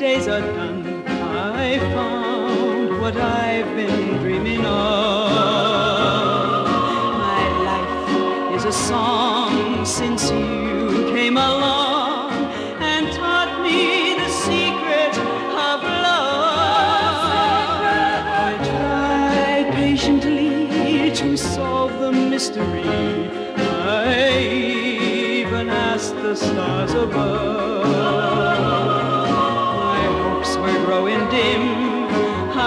days are done, I found what I've been dreaming of. My life is a song since you came along and taught me the secret of love. I tried patiently to solve the mystery. I asked the stars above. My hopes were growing dim.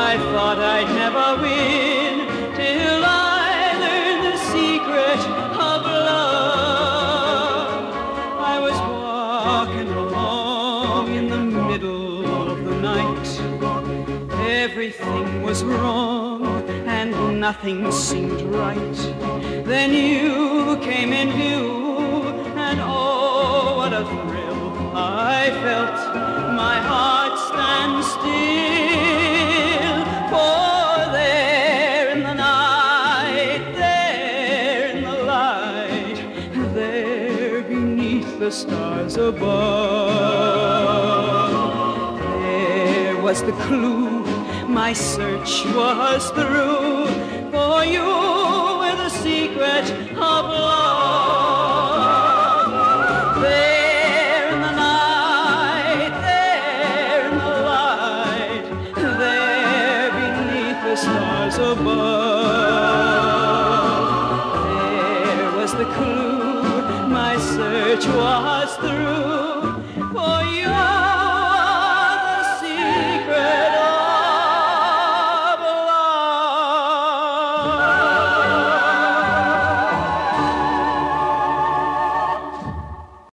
I thought I'd never win till I learned the secret of love. I was walking along in the middle of the night. Everything was wrong and nothing seemed right. Then you I felt. My heart stand still. For there in the night, there in the light, there beneath the stars above, there was the clue. My search was through. For you were the secret of love. The stars above. There was the clue. My search was through.